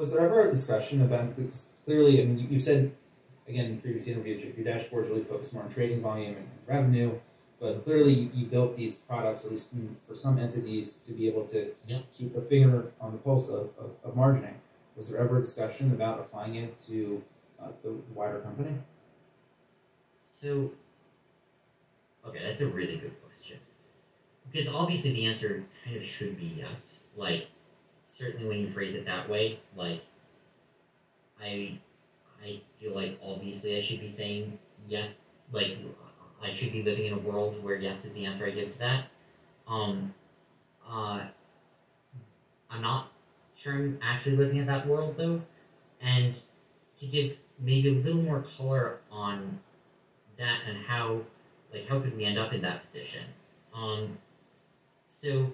Was there ever a discussion about because clearly? I mean, you, you've said again in previous interviews, your, your dashboards really focus more on trading volume and, revenue. But clearly, you, you built these products, at least for some entities, to be able to keep a finger on the pulse of, of, of margining. Was there ever a discussion about applying it to uh, the, the wider company? So, okay, that's a really good question. Because obviously the answer kind of should be yes. Like, certainly when you phrase it that way, like, I, I feel like obviously I should be saying yes. Like, I should be living in a world where yes is the answer I give to that. Um, uh, I'm not sure I'm actually living in that world though, and to give maybe a little more color on that and how like how could we end up in that position um so